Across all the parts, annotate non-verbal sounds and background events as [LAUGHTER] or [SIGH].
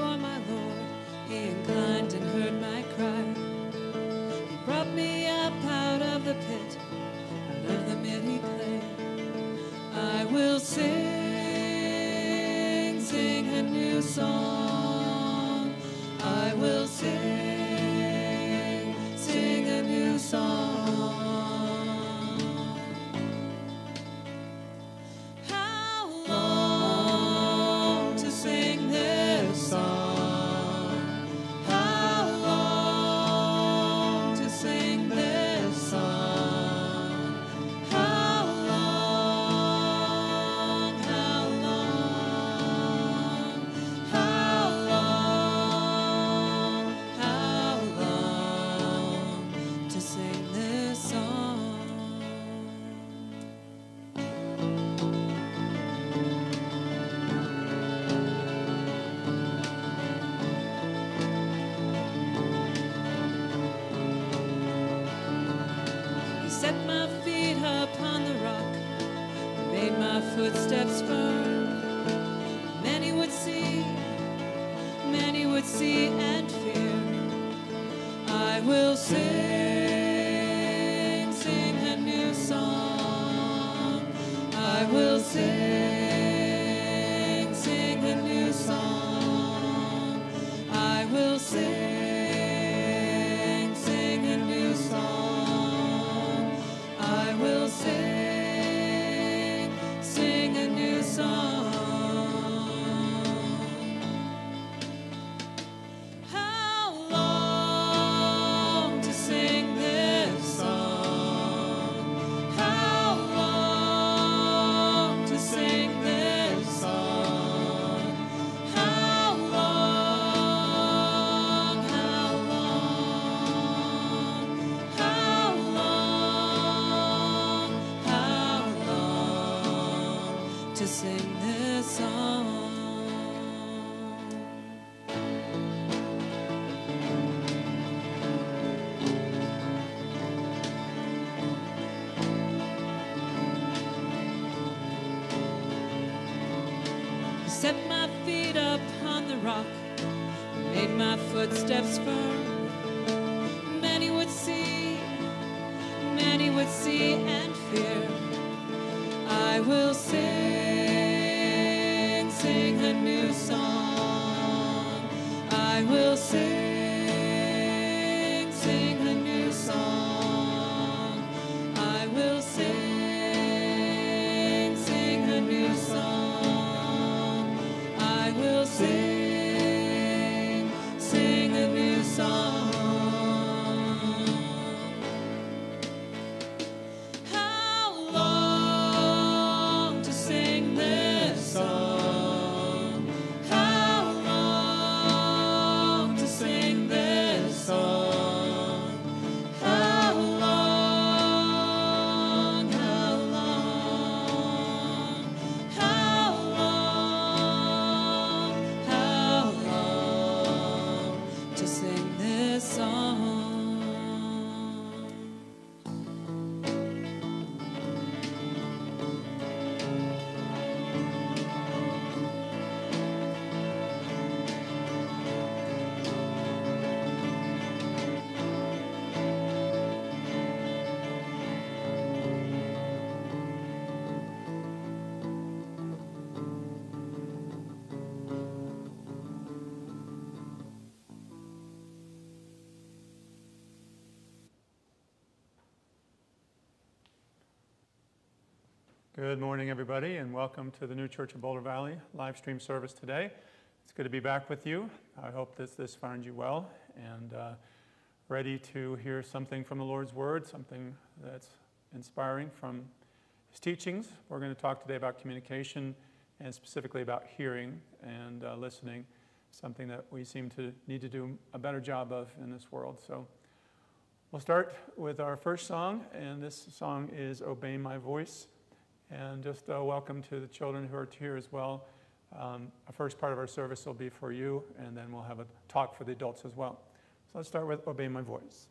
for my I will sing, Good morning, everybody, and welcome to the New Church of Boulder Valley live stream service today. It's good to be back with you. I hope that this finds you well and uh, ready to hear something from the Lord's Word, something that's inspiring from His teachings. We're going to talk today about communication and specifically about hearing and uh, listening, something that we seem to need to do a better job of in this world. So we'll start with our first song, and this song is Obey My Voice. And just uh, welcome to the children who are here as well. Um, a first part of our service will be for you, and then we'll have a talk for the adults as well. So let's start with Obey My Voice.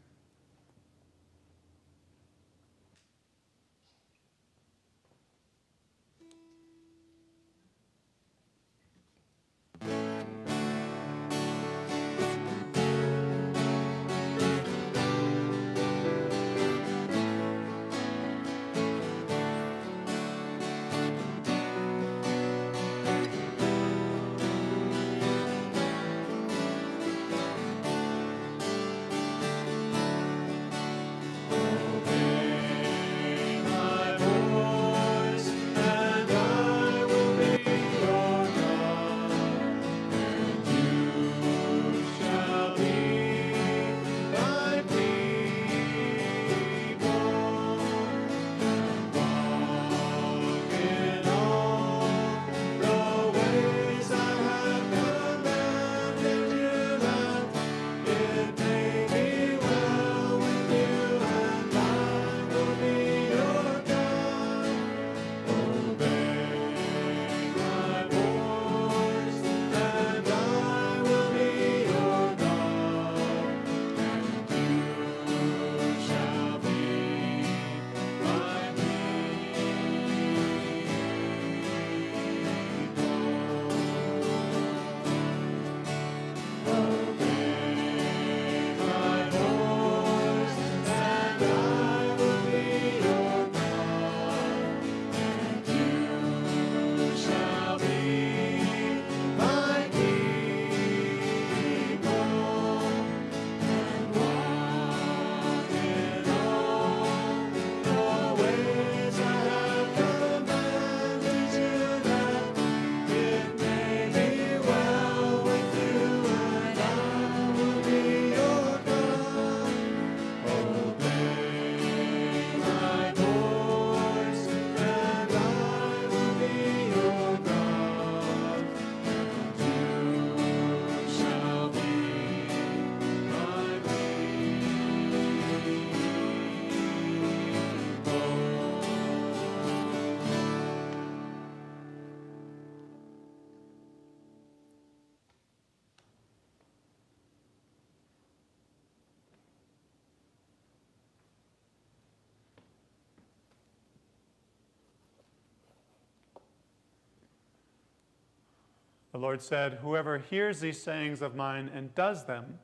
Lord said, Whoever hears these sayings of mine and does them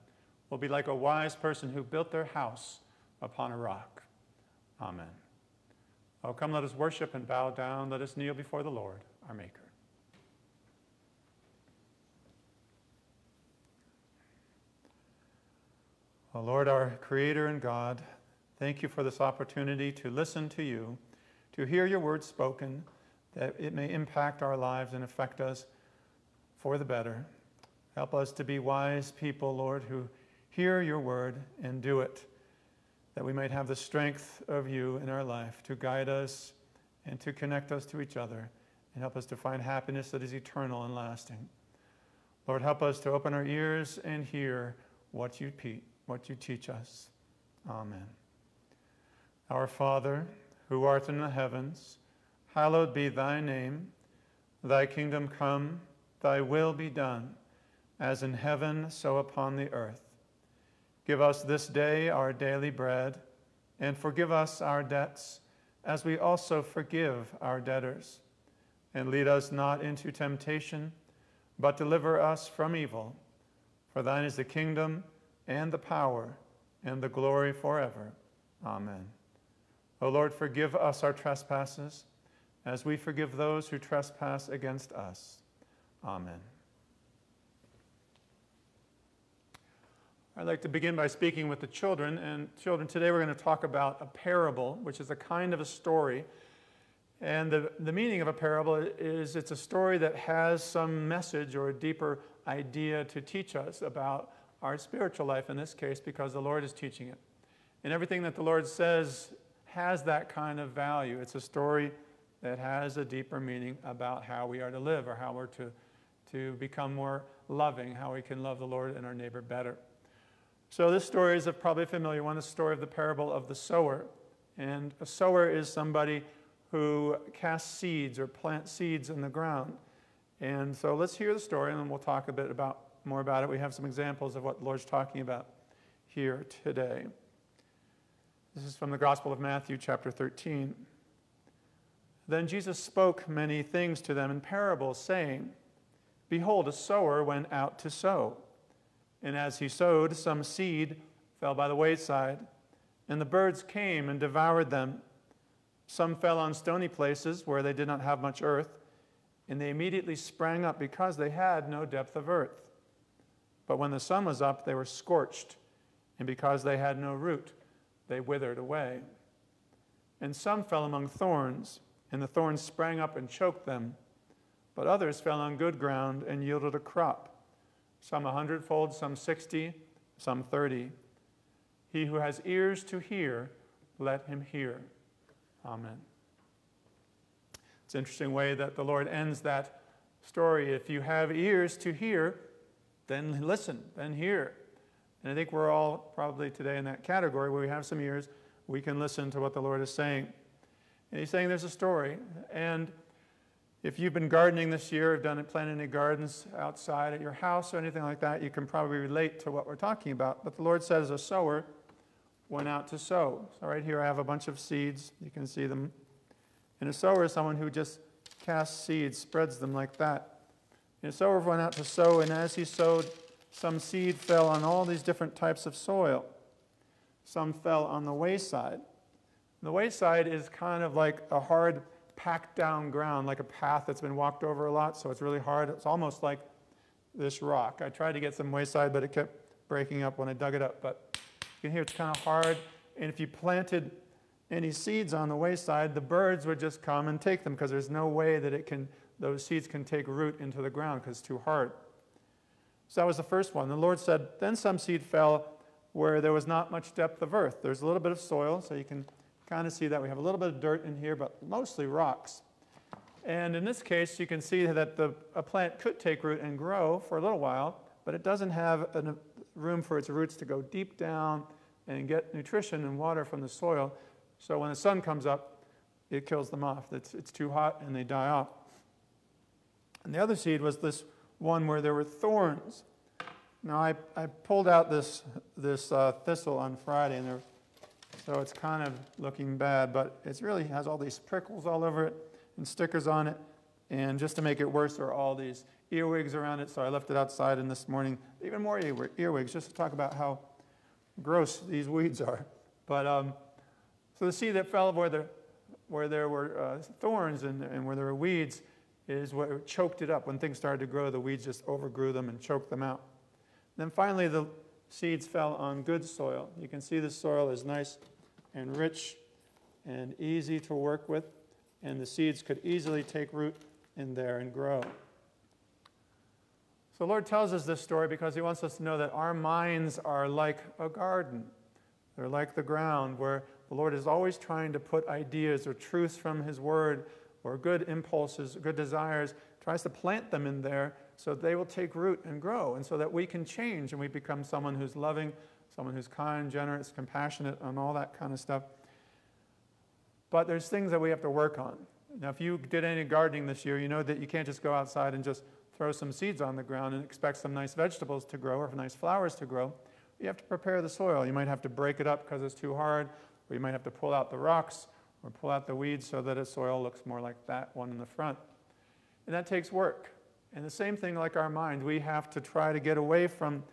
will be like a wise person who built their house upon a rock. Amen. Oh, come, let us worship and bow down. Let us kneel before the Lord, our Maker. Oh, Lord, our Creator and God, thank you for this opportunity to listen to you, to hear your word spoken, that it may impact our lives and affect us for the better. Help us to be wise people, Lord, who hear your word and do it, that we might have the strength of you in our life to guide us and to connect us to each other and help us to find happiness that is eternal and lasting. Lord, help us to open our ears and hear what you teach what you teach us. Amen. Our Father, who art in the heavens, hallowed be thy name. Thy kingdom come, thy will be done, as in heaven, so upon the earth. Give us this day our daily bread, and forgive us our debts, as we also forgive our debtors. And lead us not into temptation, but deliver us from evil. For thine is the kingdom, and the power and the glory forever. Amen. O Lord, forgive us our trespasses as we forgive those who trespass against us. Amen. I'd like to begin by speaking with the children. And children, today we're going to talk about a parable, which is a kind of a story. And the, the meaning of a parable is it's a story that has some message or a deeper idea to teach us about our spiritual life in this case because the Lord is teaching it. And everything that the Lord says has that kind of value. It's a story that has a deeper meaning about how we are to live or how we're to, to become more loving, how we can love the Lord and our neighbor better. So, this story is a probably familiar one the story of the parable of the sower. And a sower is somebody who casts seeds or plants seeds in the ground. And so, let's hear the story and then we'll talk a bit about more about it, we have some examples of what the Lord's talking about here today. This is from the Gospel of Matthew, chapter 13. Then Jesus spoke many things to them in parables, saying, Behold, a sower went out to sow. And as he sowed, some seed fell by the wayside, and the birds came and devoured them. Some fell on stony places where they did not have much earth, and they immediately sprang up because they had no depth of earth. But when the sun was up, they were scorched, and because they had no root, they withered away. And some fell among thorns, and the thorns sprang up and choked them. But others fell on good ground and yielded a crop, some a hundredfold, some sixty, some thirty. He who has ears to hear, let him hear. Amen. It's an interesting way that the Lord ends that story. If you have ears to hear, then listen, then hear. And I think we're all probably today in that category where we have some ears, we can listen to what the Lord is saying. And he's saying there's a story. And if you've been gardening this year, have done planted any gardens outside at your house or anything like that, you can probably relate to what we're talking about. But the Lord says a sower went out to sow. So right here I have a bunch of seeds. You can see them. And a sower is someone who just casts seeds, spreads them like that. And a sower went out to sow, and as he sowed, some seed fell on all these different types of soil. Some fell on the wayside. The wayside is kind of like a hard, packed down ground, like a path that's been walked over a lot, so it's really hard. It's almost like this rock. I tried to get some wayside, but it kept breaking up when I dug it up. But you can hear it's kind of hard. And if you planted any seeds on the wayside, the birds would just come and take them because there's no way that it can those seeds can take root into the ground because it's too hard. So that was the first one. The Lord said, Then some seed fell where there was not much depth of earth. There's a little bit of soil, so you can kind of see that we have a little bit of dirt in here, but mostly rocks. And in this case, you can see that the, a plant could take root and grow for a little while, but it doesn't have a room for its roots to go deep down and get nutrition and water from the soil. So when the sun comes up, it kills them off. It's, it's too hot and they die off. And the other seed was this one where there were thorns. Now, I, I pulled out this, this uh, thistle on Friday, and there, so it's kind of looking bad, but it really has all these prickles all over it and stickers on it. And just to make it worse, there are all these earwigs around it, so I left it outside. And this morning, even more earwigs, just to talk about how gross these weeds are. But um, so the seed that fell where there, where there were uh, thorns and, and where there were weeds is what choked it up. When things started to grow, the weeds just overgrew them and choked them out. Then finally, the seeds fell on good soil. You can see the soil is nice and rich and easy to work with, and the seeds could easily take root in there and grow. So, the Lord tells us this story because He wants us to know that our minds are like a garden. They're like the ground where the Lord is always trying to put ideas or truths from His Word or good impulses, good desires, tries to plant them in there so they will take root and grow, and so that we can change and we become someone who's loving, someone who's kind, generous, compassionate, and all that kind of stuff. But there's things that we have to work on. Now, if you did any gardening this year, you know that you can't just go outside and just throw some seeds on the ground and expect some nice vegetables to grow or nice flowers to grow. You have to prepare the soil. You might have to break it up because it's too hard, or you might have to pull out the rocks or pull out the weeds so that a soil looks more like that one in the front. And that takes work. And the same thing like our mind, we have to try to get away from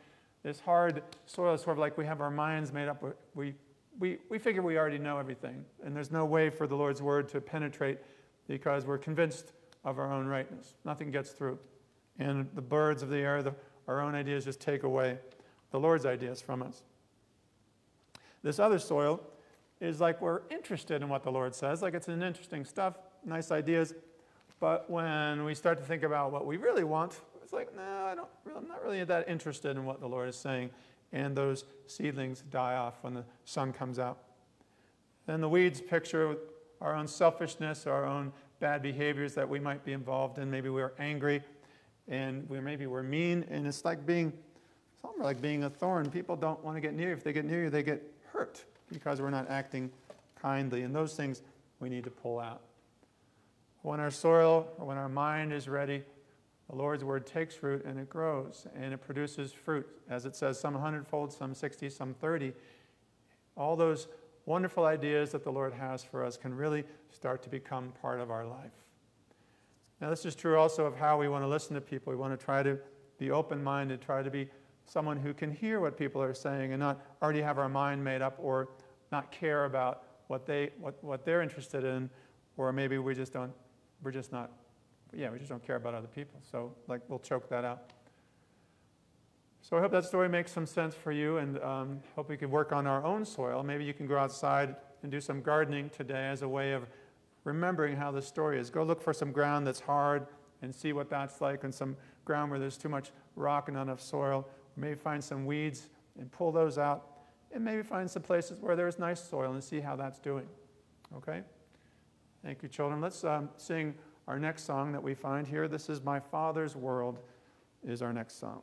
this hard soil, is sort of like we have our minds made up. We, we, we figure we already know everything, and there's no way for the Lord's word to penetrate because we're convinced of our own rightness. Nothing gets through. And the birds of the air, the, our own ideas just take away the Lord's ideas from us. This other soil is like we're interested in what the Lord says, like it's an interesting stuff, nice ideas, but when we start to think about what we really want, it's like, no, I don't, I'm not really that interested in what the Lord is saying. And those seedlings die off when the sun comes out. Then the weeds picture our own selfishness, our own bad behaviors that we might be involved in. Maybe we're angry and we, maybe we're mean. And it's like being, it's almost like being a thorn. People don't want to get near you. If they get near you, they get hurt because we're not acting kindly. And those things we need to pull out. When our soil or when our mind is ready, the Lord's word takes root and it grows and it produces fruit. As it says, some hundredfold, some 60, some 30. All those wonderful ideas that the Lord has for us can really start to become part of our life. Now, this is true also of how we want to listen to people. We want to try to be open minded, try to be someone who can hear what people are saying and not already have our mind made up or not care about what, they, what, what they're interested in, or maybe we just don't we're just not, yeah, we just don't care about other people. So, like, we'll choke that out. So, I hope that story makes some sense for you and um, hope we can work on our own soil. Maybe you can go outside and do some gardening today as a way of remembering how the story is. Go look for some ground that's hard and see what that's like, and some ground where there's too much rock and not enough soil. Maybe find some weeds and pull those out, and maybe find some places where there's nice soil and see how that's doing. Okay? Thank you, children. Let's um, sing our next song that we find here. This is My Father's World, is our next song.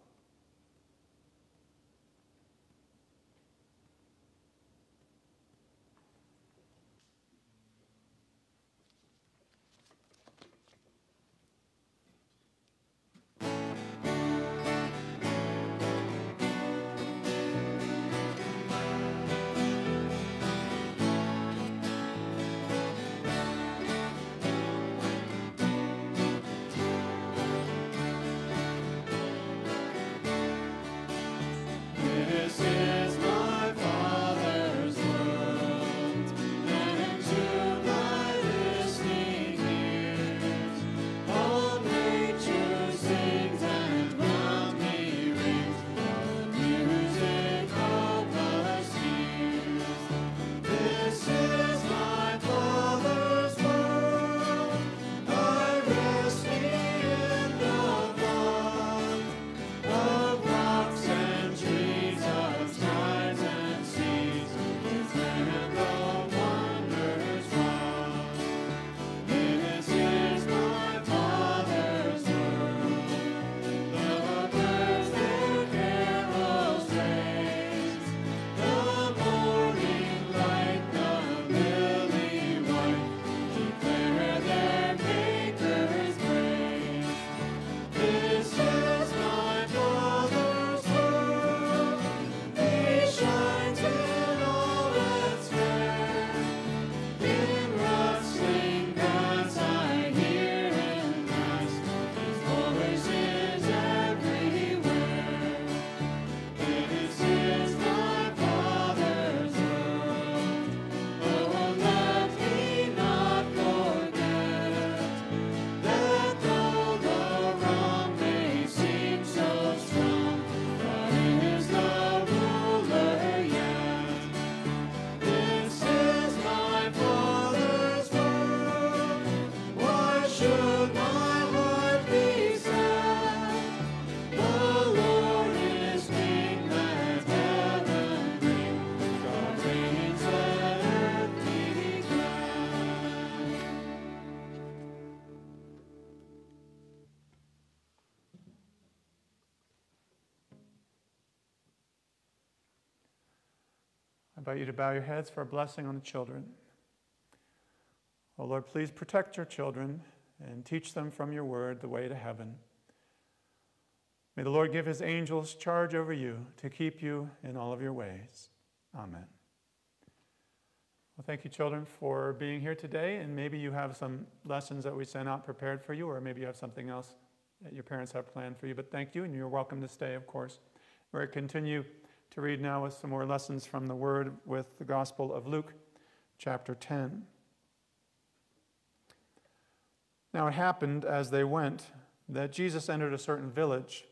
Invite you to bow your heads for a blessing on the children. Oh Lord, please protect your children and teach them from your word the way to heaven. May the Lord give his angels charge over you to keep you in all of your ways. Amen. Well, thank you, children, for being here today. And maybe you have some lessons that we sent out prepared for you, or maybe you have something else that your parents have planned for you. But thank you, and you're welcome to stay, of course. We're going to continue to read now with some more lessons from the Word with the Gospel of Luke, chapter 10. Now it happened as they went that Jesus entered a certain village,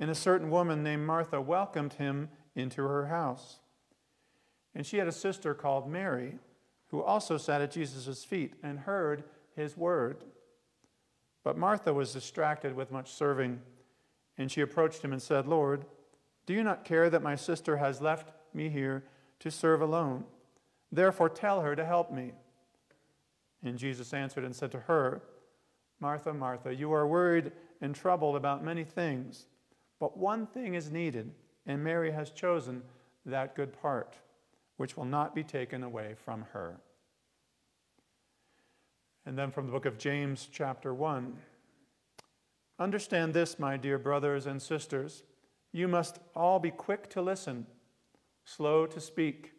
and a certain woman named Martha welcomed him into her house. And she had a sister called Mary, who also sat at Jesus' feet and heard his word. But Martha was distracted with much serving, and she approached him and said, Lord, do you not care that my sister has left me here to serve alone? Therefore tell her to help me. And Jesus answered and said to her, Martha, Martha, you are worried and troubled about many things, but one thing is needed, and Mary has chosen that good part, which will not be taken away from her. And then from the book of James, chapter 1. Understand this, my dear brothers and sisters. You must all be quick to listen, slow to speak,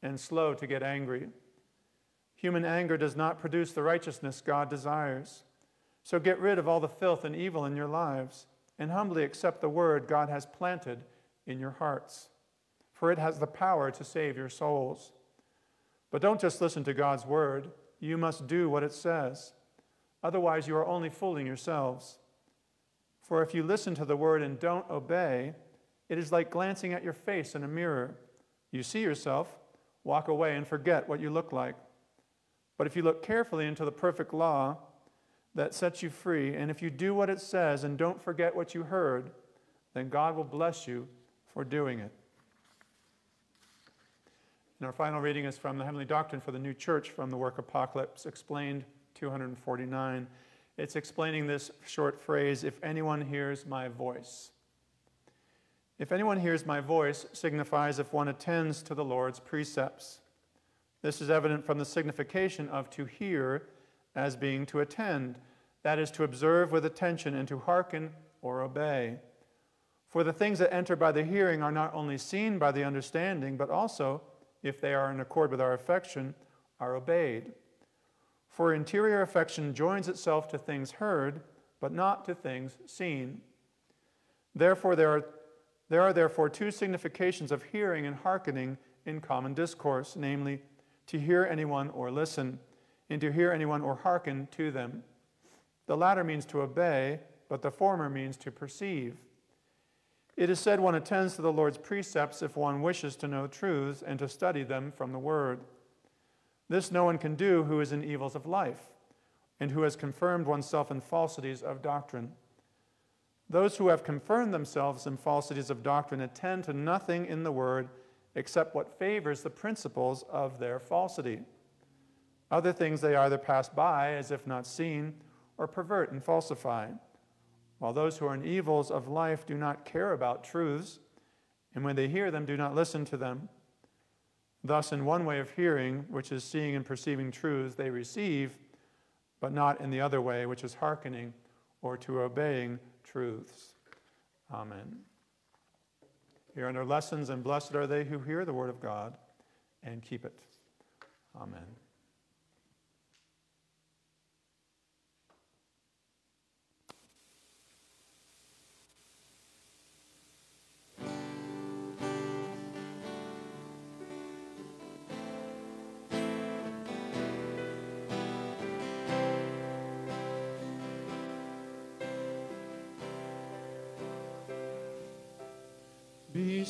and slow to get angry. Human anger does not produce the righteousness God desires. So get rid of all the filth and evil in your lives, and humbly accept the word God has planted in your hearts, for it has the power to save your souls. But don't just listen to God's word you must do what it says. Otherwise, you are only fooling yourselves. For if you listen to the word and don't obey, it is like glancing at your face in a mirror. You see yourself, walk away, and forget what you look like. But if you look carefully into the perfect law that sets you free, and if you do what it says and don't forget what you heard, then God will bless you for doing it. And our final reading is from the Heavenly Doctrine for the New Church from the work Apocalypse, explained 249. It's explaining this short phrase if anyone hears my voice. If anyone hears my voice signifies if one attends to the Lord's precepts. This is evident from the signification of to hear as being to attend, that is, to observe with attention and to hearken or obey. For the things that enter by the hearing are not only seen by the understanding, but also if they are in accord with our affection, are obeyed. For interior affection joins itself to things heard, but not to things seen. Therefore, there are, there are therefore two significations of hearing and hearkening in common discourse, namely, to hear anyone or listen, and to hear anyone or hearken to them. The latter means to obey, but the former means to perceive. It is said one attends to the Lord's precepts if one wishes to know truths and to study them from the Word. This no one can do who is in evils of life and who has confirmed oneself in falsities of doctrine. Those who have confirmed themselves in falsities of doctrine attend to nothing in the Word except what favors the principles of their falsity. Other things they either pass by as if not seen or pervert and falsify while those who are in evils of life do not care about truths, and when they hear them, do not listen to them. Thus, in one way of hearing, which is seeing and perceiving truths, they receive, but not in the other way, which is hearkening or to obeying truths. Amen. Here our lessons, and blessed are they who hear the word of God and keep it. Amen. Be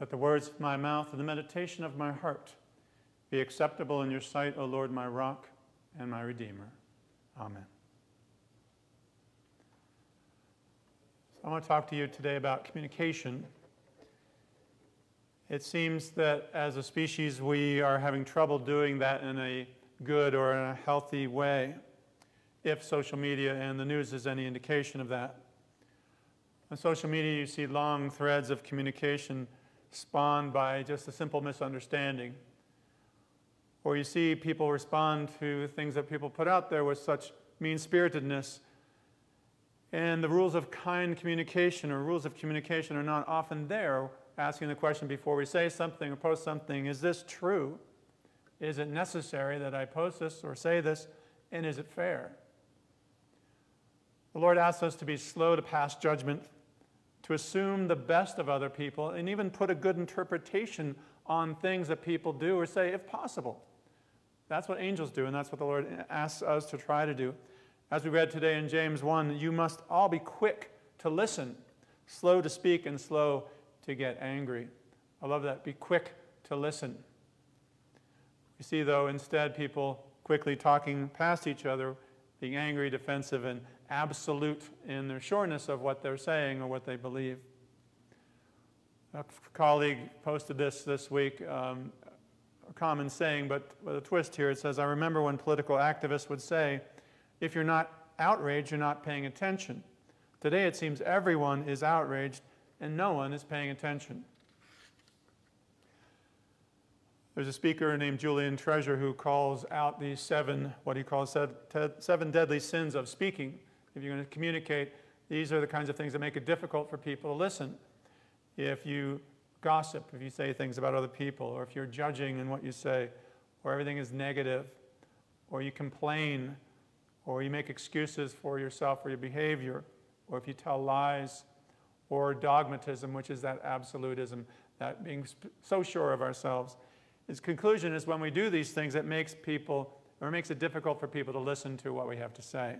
Let the words of my mouth and the meditation of my heart be acceptable in your sight, O Lord, my rock and my redeemer. Amen. So I want to talk to you today about communication. It seems that as a species, we are having trouble doing that in a good or in a healthy way, if social media and the news is any indication of that. On social media, you see long threads of communication spawned by just a simple misunderstanding. Or you see people respond to things that people put out there with such mean spiritedness. And the rules of kind communication or rules of communication are not often there, asking the question before we say something or post something is this true? Is it necessary that I post this or say this? And is it fair? The Lord asks us to be slow to pass judgment, to assume the best of other people, and even put a good interpretation on things that people do or say if possible. That's what angels do, and that's what the Lord asks us to try to do. As we read today in James 1, you must all be quick to listen, slow to speak, and slow to get angry. I love that. Be quick to listen. You see, though, instead, people quickly talking past each other, being angry, defensive, and absolute in their sureness of what they're saying or what they believe. A colleague posted this this week, um, a common saying, but with a twist here. It says, I remember when political activists would say, if you're not outraged, you're not paying attention. Today it seems everyone is outraged and no one is paying attention. There's a speaker named Julian Treasure who calls out these seven, what he calls seven deadly sins of speaking. If you're going to communicate, these are the kinds of things that make it difficult for people to listen. If you gossip, if you say things about other people, or if you're judging in what you say, or everything is negative, or you complain, or you make excuses for yourself or your behavior, or if you tell lies, or dogmatism, which is that absolutism, that being so sure of ourselves. His conclusion is when we do these things, it makes people, or it makes it difficult for people to listen to what we have to say.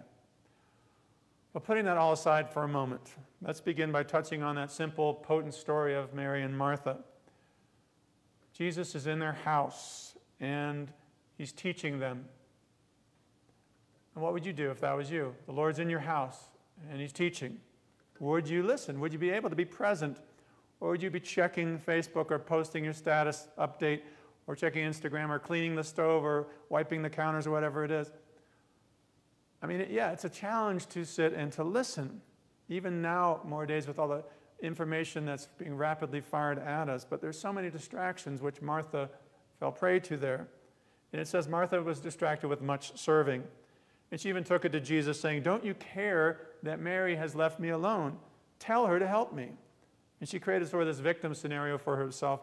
But putting that all aside for a moment, let's begin by touching on that simple, potent story of Mary and Martha. Jesus is in their house and he's teaching them. And what would you do if that was you? The Lord's in your house and he's teaching. Would you listen? Would you be able to be present? Or would you be checking Facebook or posting your status update or checking Instagram or cleaning the stove or wiping the counters or whatever it is? I mean, yeah, it's a challenge to sit and to listen, even now, more days with all the information that's being rapidly fired at us. But there's so many distractions, which Martha fell prey to there. And it says Martha was distracted with much serving. And she even took it to Jesus, saying, Don't you care that Mary has left me alone? Tell her to help me. And she created sort of this victim scenario for herself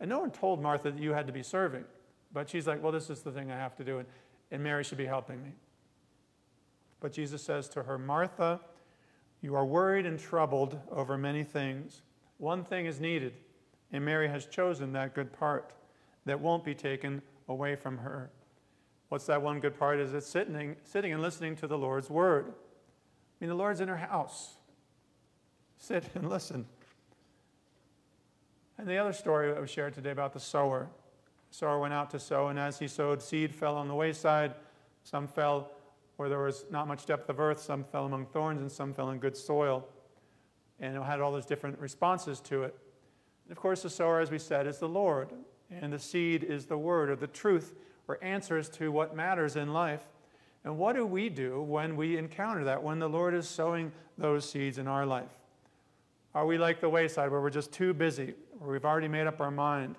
And no one told Martha that you had to be serving. But she's like, well, this is the thing I have to do, and, and Mary should be helping me. But Jesus says to her, Martha, you are worried and troubled over many things. One thing is needed, and Mary has chosen that good part that won't be taken away from her. What's that one good part? Is it sitting, sitting and listening to the Lord's word. I mean, the Lord's in her house. Sit and listen. And the other story that was shared today about the sower. The sower went out to sow, and as he sowed, seed fell on the wayside. Some fell where there was not much depth of earth, some fell among thorns, and some fell in good soil. And it had all those different responses to it. And of course, the sower, as we said, is the Lord, and the seed is the word or the truth or answers to what matters in life. And what do we do when we encounter that, when the Lord is sowing those seeds in our life? Are we like the wayside where we're just too busy, or we've already made up our mind,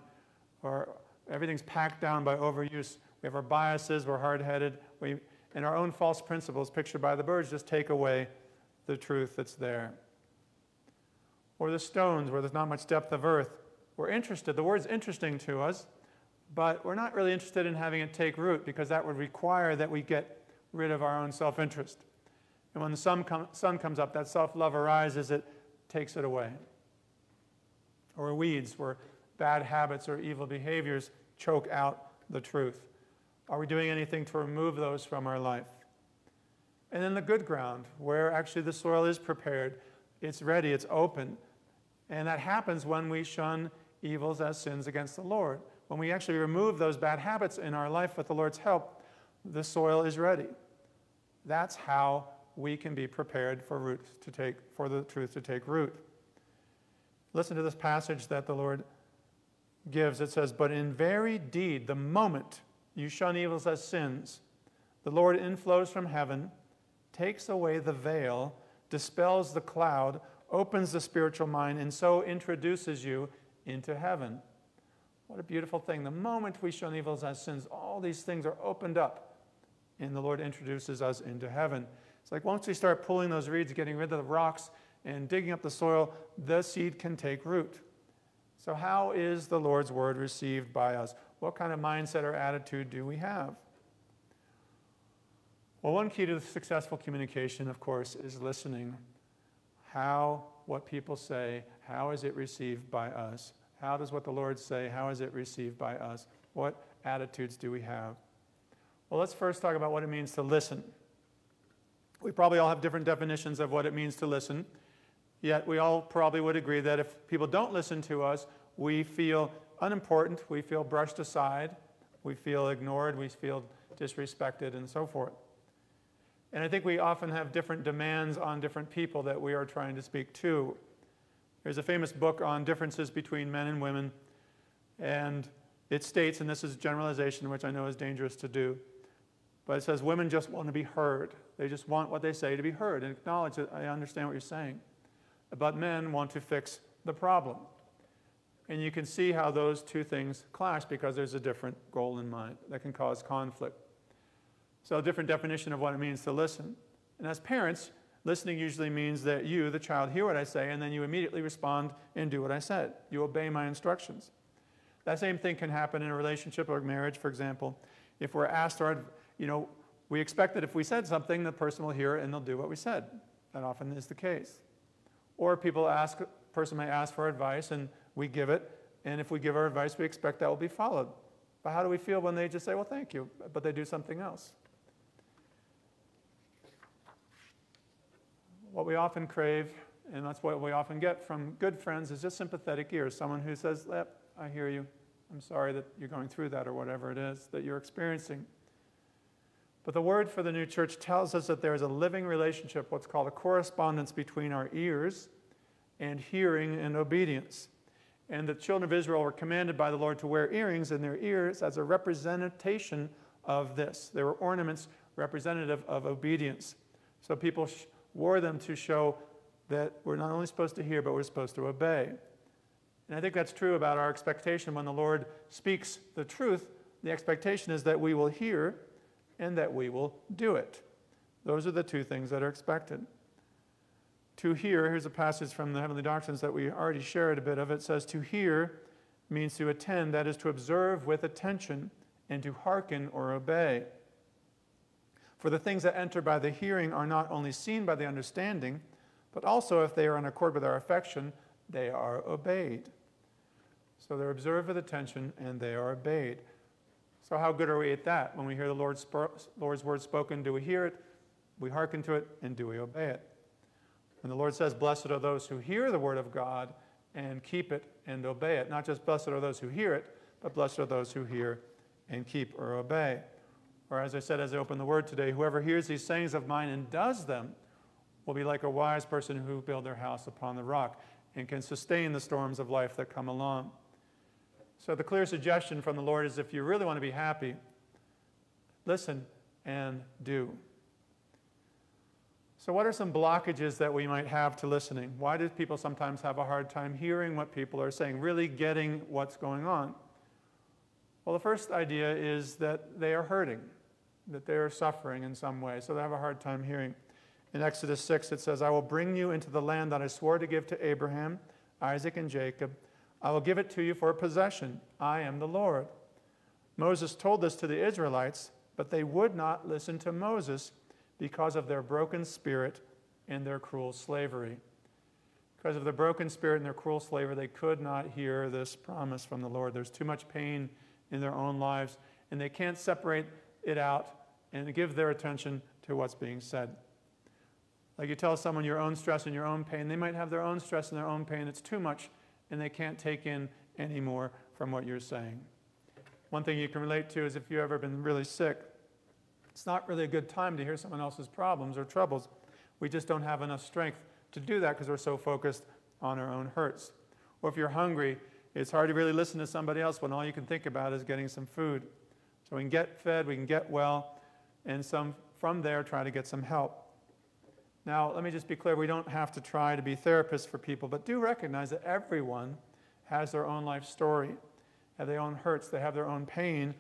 or everything's packed down by overuse? We have our biases, we're hard headed, we and our own false principles pictured by the birds just take away the truth that's there. Or the stones where there's not much depth of earth. We're interested, the word's interesting to us, but we're not really interested in having it take root because that would require that we get rid of our own self interest. And when the sun, com- sun comes up, that self love arises, it takes it away. Or weeds where bad habits or evil behaviors choke out the truth. Are we doing anything to remove those from our life? And then the good ground, where actually the soil is prepared, it's ready, it's open. And that happens when we shun evils as sins against the Lord. When we actually remove those bad habits in our life with the Lord's help, the soil is ready. That's how we can be prepared for roots to take for the truth to take root. Listen to this passage that the Lord gives. It says, "But in very deed, the moment you shun evils as sins. The Lord inflows from heaven, takes away the veil, dispels the cloud, opens the spiritual mind, and so introduces you into heaven. What a beautiful thing. The moment we shun evils as sins, all these things are opened up, and the Lord introduces us into heaven. It's like once we start pulling those reeds, getting rid of the rocks, and digging up the soil, the seed can take root. So, how is the Lord's word received by us? What kind of mindset or attitude do we have? Well, one key to successful communication, of course, is listening. How, what people say, how is it received by us? How does what the Lord say, how is it received by us? What attitudes do we have? Well, let's first talk about what it means to listen. We probably all have different definitions of what it means to listen, yet we all probably would agree that if people don't listen to us, we feel unimportant, we feel brushed aside, we feel ignored, we feel disrespected, and so forth. And I think we often have different demands on different people that we are trying to speak to. There's a famous book on differences between men and women, and it states, and this is generalization, which I know is dangerous to do, but it says women just want to be heard. They just want what they say to be heard and acknowledge that I understand what you're saying. But men want to fix the problem. And you can see how those two things clash because there's a different goal in mind that can cause conflict. So, a different definition of what it means to listen. And as parents, listening usually means that you, the child, hear what I say and then you immediately respond and do what I said. You obey my instructions. That same thing can happen in a relationship or marriage, for example. If we're asked, or, you know, we expect that if we said something, the person will hear it and they'll do what we said. That often is the case. Or people ask, a person may ask for advice and we give it, and if we give our advice, we expect that will be followed. But how do we feel when they just say, well, thank you, but they do something else? What we often crave, and that's what we often get from good friends, is just sympathetic ears. Someone who says, yep, I hear you. I'm sorry that you're going through that or whatever it is that you're experiencing. But the word for the new church tells us that there is a living relationship, what's called a correspondence between our ears and hearing and obedience and the children of Israel were commanded by the Lord to wear earrings in their ears as a representation of this. They were ornaments representative of obedience. So people wore them to show that we're not only supposed to hear, but we're supposed to obey. And I think that's true about our expectation when the Lord speaks the truth. The expectation is that we will hear and that we will do it. Those are the two things that are expected to hear, here's a passage from the Heavenly Doctrines that we already shared a bit of. It says, To hear means to attend, that is, to observe with attention and to hearken or obey. For the things that enter by the hearing are not only seen by the understanding, but also, if they are in accord with our affection, they are obeyed. So they're observed with attention and they are obeyed. So, how good are we at that? When we hear the Lord's, Lord's word spoken, do we hear it? We hearken to it, and do we obey it? When the Lord says, Blessed are those who hear the word of God and keep it and obey it, not just blessed are those who hear it, but blessed are those who hear and keep or obey. Or, as I said as I opened the word today, whoever hears these sayings of mine and does them will be like a wise person who built their house upon the rock and can sustain the storms of life that come along. So, the clear suggestion from the Lord is if you really want to be happy, listen and do. So, what are some blockages that we might have to listening? Why do people sometimes have a hard time hearing what people are saying, really getting what's going on? Well, the first idea is that they are hurting, that they are suffering in some way, so they have a hard time hearing. In Exodus 6, it says, I will bring you into the land that I swore to give to Abraham, Isaac, and Jacob. I will give it to you for a possession. I am the Lord. Moses told this to the Israelites, but they would not listen to Moses because of their broken spirit and their cruel slavery. Because of their broken spirit and their cruel slavery, they could not hear this promise from the Lord. There's too much pain in their own lives, and they can't separate it out and give their attention to what's being said. Like you tell someone your own stress and your own pain, they might have their own stress and their own pain. It's too much, and they can't take in any more from what you're saying. One thing you can relate to is if you've ever been really sick, it's not really a good time to hear someone else's problems or troubles. We just don't have enough strength to do that because we're so focused on our own hurts. Or if you're hungry, it's hard to really listen to somebody else when all you can think about is getting some food. So we can get fed, we can get well, and some, from there try to get some help. Now, let me just be clear we don't have to try to be therapists for people, but do recognize that everyone has their own life story, have their own hurts, they have their own pain,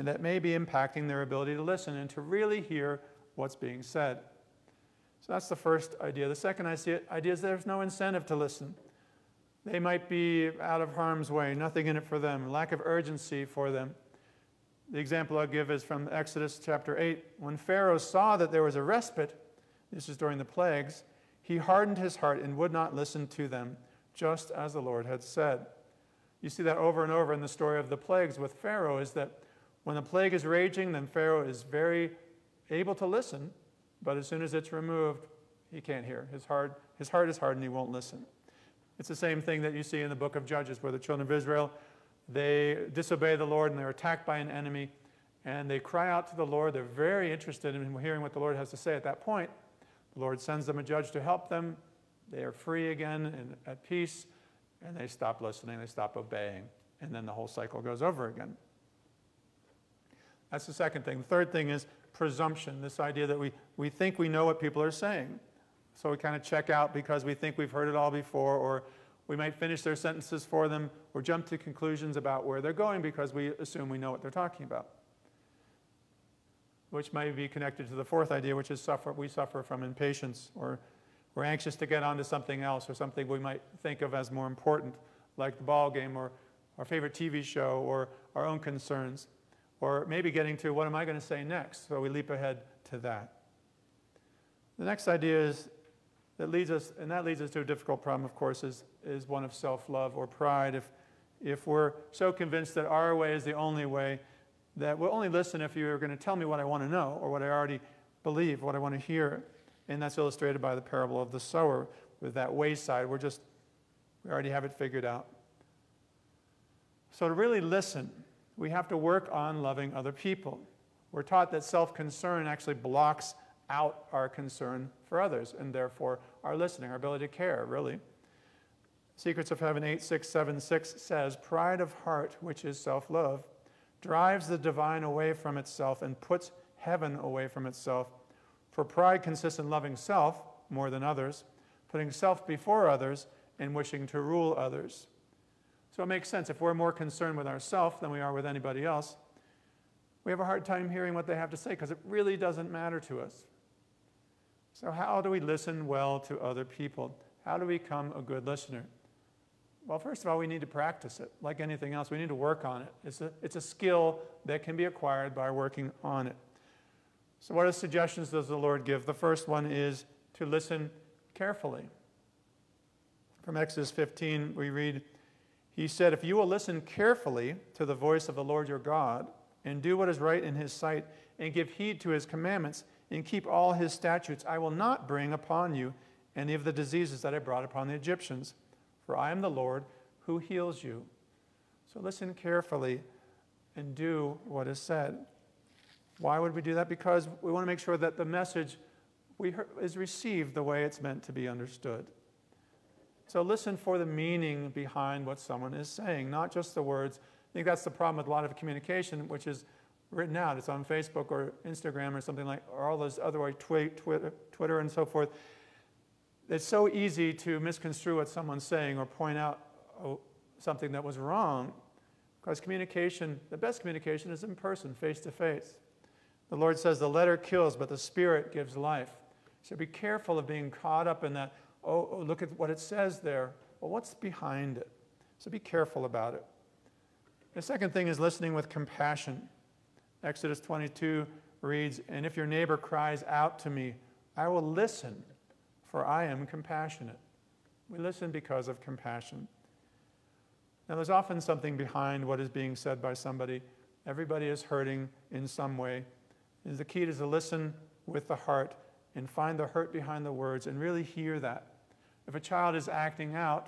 and that may be impacting their ability to listen and to really hear what's being said. So that's the first idea. The second idea is there's no incentive to listen. They might be out of harm's way, nothing in it for them, lack of urgency for them. The example I'll give is from Exodus chapter 8. When Pharaoh saw that there was a respite, this is during the plagues, he hardened his heart and would not listen to them, just as the Lord had said. You see that over and over in the story of the plagues with Pharaoh is that when the plague is raging, then Pharaoh is very able to listen, but as soon as it's removed, he can't hear. His heart, his heart is hardened, he won't listen. It's the same thing that you see in the book of Judges, where the children of Israel, they disobey the Lord and they're attacked by an enemy, and they cry out to the Lord. They're very interested in hearing what the Lord has to say at that point. The Lord sends them a judge to help them. They are free again and at peace, and they stop listening, they stop obeying, and then the whole cycle goes over again. That's the second thing. The third thing is presumption this idea that we, we think we know what people are saying. So we kind of check out because we think we've heard it all before, or we might finish their sentences for them, or jump to conclusions about where they're going because we assume we know what they're talking about which may be connected to the fourth idea, which is suffer, we suffer from impatience, or we're anxious to get on to something else, or something we might think of as more important, like the ball game, or our favorite TV show, or our own concerns, or maybe getting to what am I going to say next? So we leap ahead to that. The next idea is that leads us, and that leads us to a difficult problem, of course, is, is one of self-love or pride. If, if we're so convinced that our way is the only way, that we'll only listen if you're going to tell me what I want to know or what I already believe, what I want to hear. And that's illustrated by the parable of the sower with that wayside. We're just, we already have it figured out. So to really listen, we have to work on loving other people. We're taught that self concern actually blocks out our concern for others and therefore our listening, our ability to care, really. Secrets of Heaven 8676 says, Pride of heart, which is self love, drives the divine away from itself and puts heaven away from itself. For pride consists in loving self more than others, putting self before others, and wishing to rule others. So it makes sense. If we're more concerned with ourselves than we are with anybody else, we have a hard time hearing what they have to say because it really doesn't matter to us. So, how do we listen well to other people? How do we become a good listener? Well, first of all, we need to practice it. Like anything else, we need to work on it. It's a, it's a skill that can be acquired by working on it. So, what are suggestions does the Lord give? The first one is to listen carefully. From Exodus 15, we read, He said, If you will listen carefully to the voice of the Lord your God, and do what is right in his sight, and give heed to his commandments, and keep all his statutes, I will not bring upon you any of the diseases that I brought upon the Egyptians, for I am the Lord who heals you. So listen carefully and do what is said. Why would we do that? Because we want to make sure that the message we is received the way it's meant to be understood. So listen for the meaning behind what someone is saying, not just the words. I think that's the problem with a lot of communication, which is written out. It's on Facebook or Instagram or something like, or all those other way, Twitter, Twitter and so forth. It's so easy to misconstrue what someone's saying or point out oh, something that was wrong because communication, the best communication is in person, face to face. The Lord says the letter kills, but the spirit gives life. So be careful of being caught up in that, oh, oh, look at what it says there. Well, what's behind it? So be careful about it. The second thing is listening with compassion. Exodus 22 reads, And if your neighbor cries out to me, I will listen, for I am compassionate. We listen because of compassion. Now, there's often something behind what is being said by somebody. Everybody is hurting in some way. And the key is to listen with the heart and find the hurt behind the words and really hear that. If a child is acting out,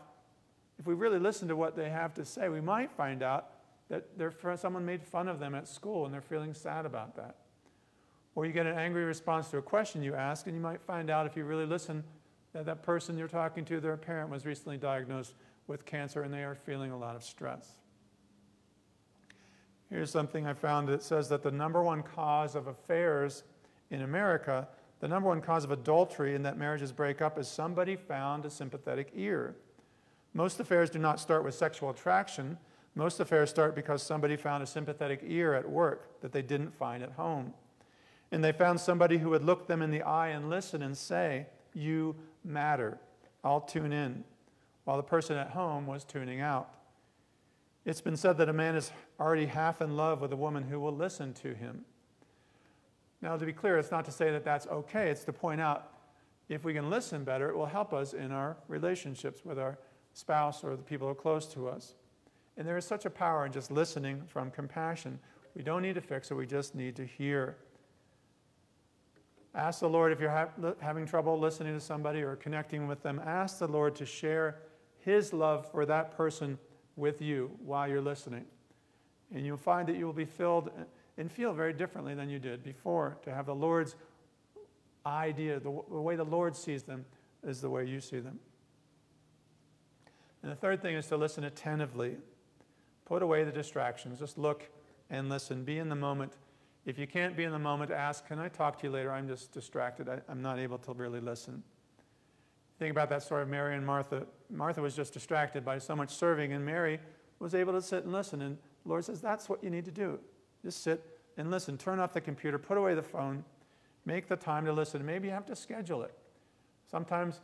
if we really listen to what they have to say, we might find out that someone made fun of them at school and they're feeling sad about that. Or you get an angry response to a question you ask, and you might find out if you really listen that that person you're talking to, their parent, was recently diagnosed with cancer and they are feeling a lot of stress. Here's something I found that says that the number one cause of affairs in America, the number one cause of adultery and that marriages break up is somebody found a sympathetic ear. Most affairs do not start with sexual attraction. Most affairs start because somebody found a sympathetic ear at work that they didn't find at home. And they found somebody who would look them in the eye and listen and say, You matter. I'll tune in. While the person at home was tuning out. It's been said that a man is already half in love with a woman who will listen to him. Now, to be clear, it's not to say that that's okay, it's to point out if we can listen better, it will help us in our relationships with our spouse or the people who are close to us. And there is such a power in just listening from compassion. We don't need to fix it, we just need to hear. Ask the Lord if you're ha- having trouble listening to somebody or connecting with them, ask the Lord to share His love for that person with you while you're listening. And you'll find that you will be filled and feel very differently than you did before. To have the Lord's idea, the, the way the Lord sees them, is the way you see them. And the third thing is to listen attentively. Put away the distractions. Just look and listen. Be in the moment. If you can't be in the moment, ask, Can I talk to you later? I'm just distracted. I, am not able to really listen. Think about that story of Mary and Martha. Martha was just distracted by so much serving, and Mary was able to sit and listen. And the Lord says, That's what you need to do. Just sit and listen. Turn off the computer, put away the phone, make the time to listen. Maybe you have to schedule it. Sometimes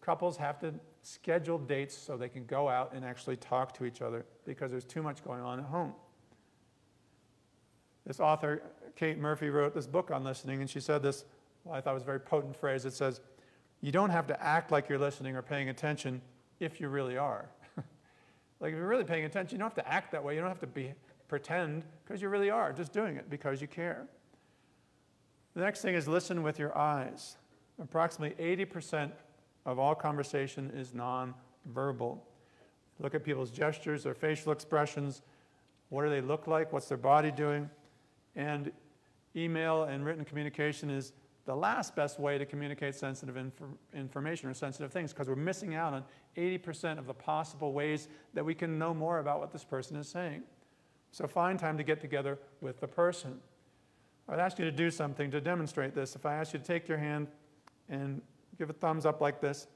couples have to schedule dates so they can go out and actually talk to each other because there's too much going on at home. This author, Kate Murphy, wrote this book on listening, and she said this, well, I thought was a very potent phrase. It says, You don't have to act like you're listening or paying attention if you really are. [LAUGHS] like if you're really paying attention, you don't have to act that way. You don't have to be pretend because you really are just doing it because you care. The next thing is listen with your eyes. Approximately 80% of all conversation is nonverbal. Look at people's gestures, their facial expressions. What do they look like? What's their body doing? And email and written communication is the last best way to communicate sensitive inf- information or sensitive things because we're missing out on 80% of the possible ways that we can know more about what this person is saying. So find time to get together with the person. I'd ask you to do something to demonstrate this. If I ask you to take your hand and give a thumbs up like this,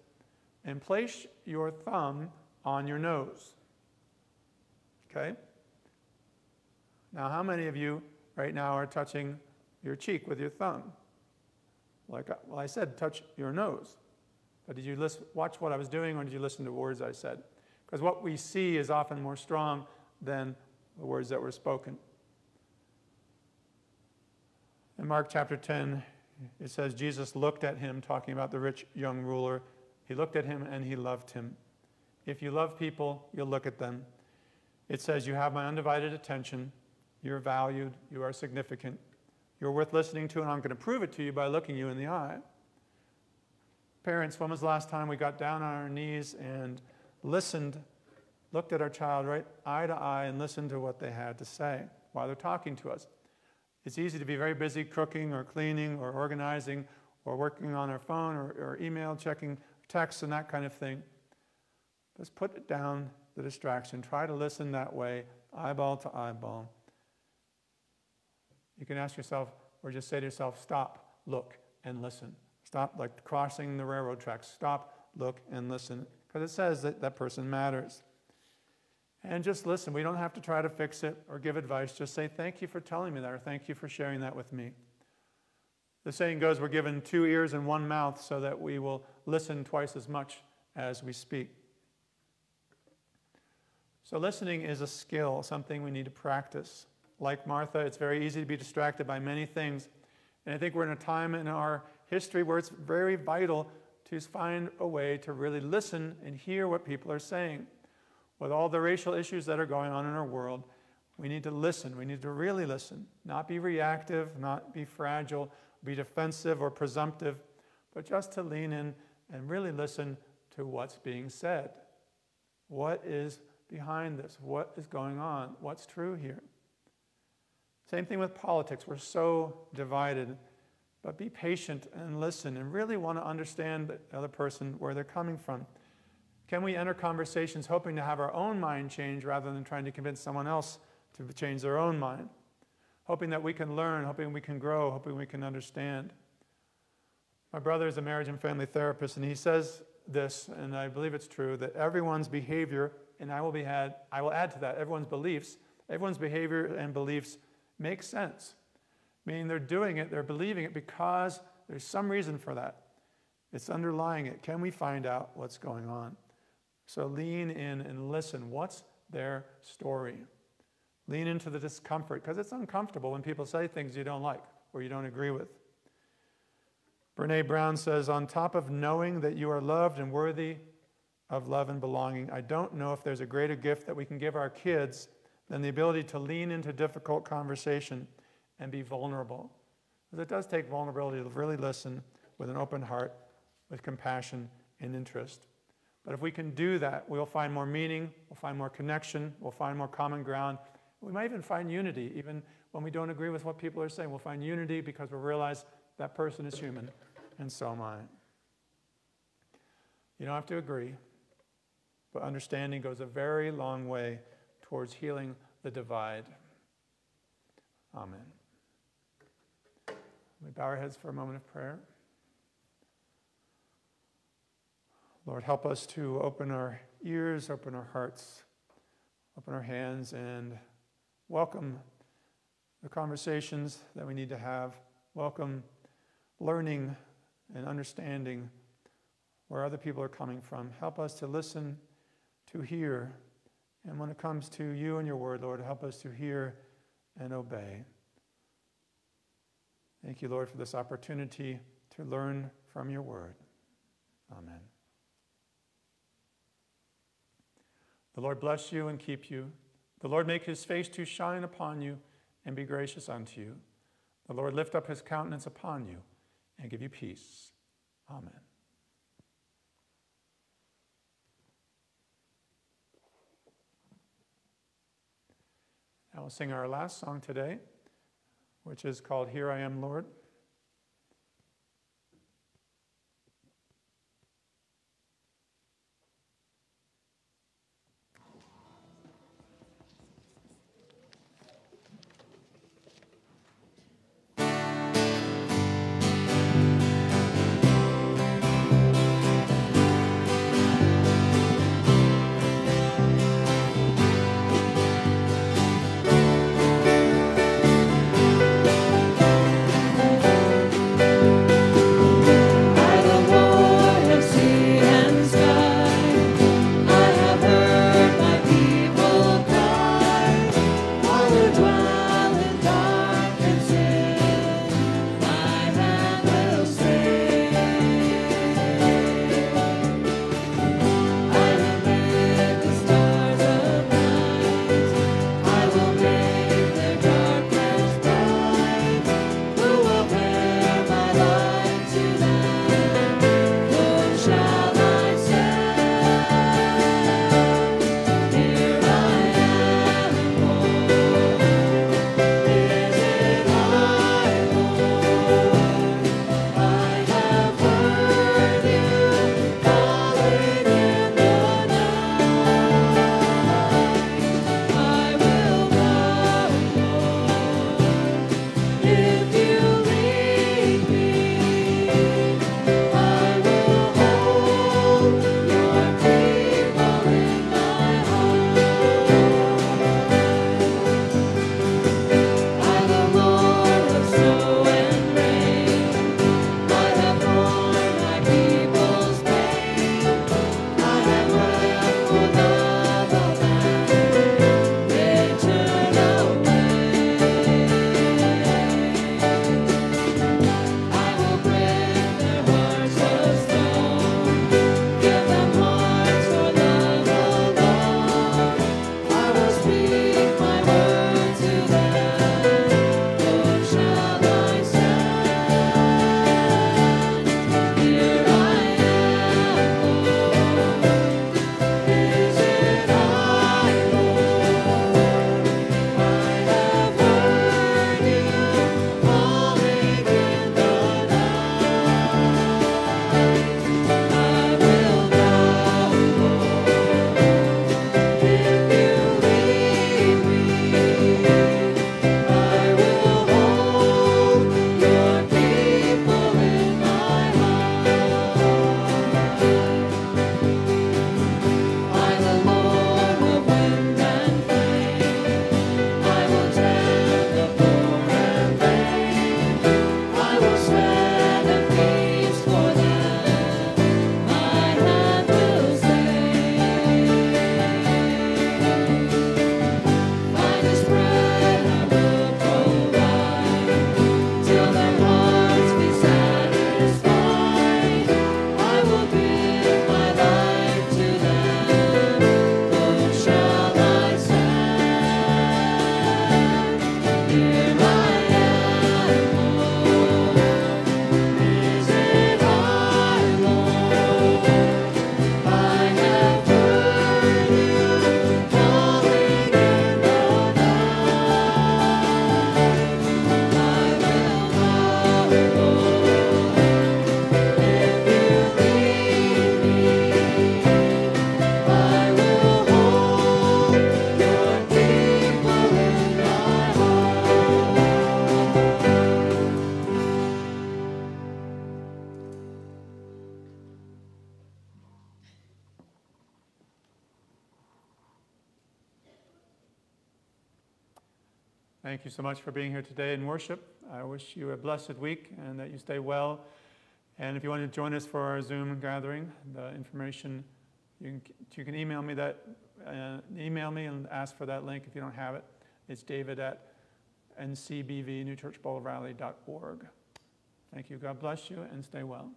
and place your thumb on your nose. Okay? Now, how many of you right now are touching your cheek with your thumb? Like, uh, well, I said, touch your nose. But did you listen, watch what I was doing, or did you listen to words I said? Because what we see is often more strong than the words that were spoken. In Mark chapter 10, it says Jesus looked at him, talking about the rich young ruler. He looked at him and he loved him. If you love people, you'll look at them. It says, You have my undivided attention. You're valued. You are significant. You're worth listening to, and I'm going to prove it to you by looking you in the eye. Parents, when was the last time we got down on our knees and listened, looked at our child right eye to eye, and listened to what they had to say while they're talking to us? It's easy to be very busy cooking or cleaning or organizing or working on our phone or, or email, checking texts, and that kind of thing. Let's put down the distraction. Try to listen that way, eyeball to eyeball. You can ask yourself, or just say to yourself, stop, look, and listen. Stop, like crossing the railroad tracks. Stop, look, and listen. Because it says that that person matters. And just listen. We don't have to try to fix it or give advice. Just say, thank you for telling me that, or thank you for sharing that with me. The saying goes, we're given two ears and one mouth so that we will listen twice as much as we speak. So, listening is a skill, something we need to practice. Like Martha, it's very easy to be distracted by many things. And I think we're in a time in our history where it's very vital to find a way to really listen and hear what people are saying. With all the racial issues that are going on in our world, we need to listen. We need to really listen, not be reactive, not be fragile, be defensive or presumptive, but just to lean in and really listen to what's being said. What is behind this? What is going on? What's true here? Same thing with politics. We're so divided. But be patient and listen and really want to understand the other person, where they're coming from. Can we enter conversations hoping to have our own mind change rather than trying to convince someone else to change their own mind? Hoping that we can learn, hoping we can grow, hoping we can understand. My brother is a marriage and family therapist, and he says this, and I believe it's true, that everyone's behavior and I will, be had, I will add to that everyone's beliefs, everyone's behavior and beliefs make sense. Meaning they're doing it, they're believing it because there's some reason for that. It's underlying it. Can we find out what's going on? So lean in and listen. What's their story? Lean into the discomfort because it's uncomfortable when people say things you don't like or you don't agree with. Brene Brown says, On top of knowing that you are loved and worthy of love and belonging. I don't know if there's a greater gift that we can give our kids than the ability to lean into difficult conversation and be vulnerable. Because it does take vulnerability to really listen with an open heart, with compassion and interest. But if we can do that, we'll find more meaning, we'll find more connection, we'll find more common ground. We might even find unity, even when we don't agree with what people are saying. We'll find unity because we'll realize that person is human, and so am I. You don't have to agree, but understanding goes a very long way towards healing the divide. Amen. We bow our heads for a moment of prayer. Lord, help us to open our ears, open our hearts, open our hands, and welcome the conversations that we need to have. Welcome learning and understanding where other people are coming from. Help us to listen to hear. And when it comes to you and your word, Lord, help us to hear and obey. Thank you, Lord, for this opportunity to learn from your word. Amen. The Lord bless you and keep you. The Lord make his face to shine upon you and be gracious unto you. The Lord lift up his countenance upon you and give you peace. Amen. Now we'll sing our last song today, which is called Here I Am, Lord. Much for being here today in worship. I wish you a blessed week and that you stay well. And if you want to join us for our Zoom gathering, the information you can, you can email me that uh, email me and ask for that link if you don't have it. It's David at ncbv newchurchbouldervalley.org. Thank you. God bless you and stay well.